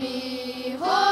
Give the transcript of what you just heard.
Be whole.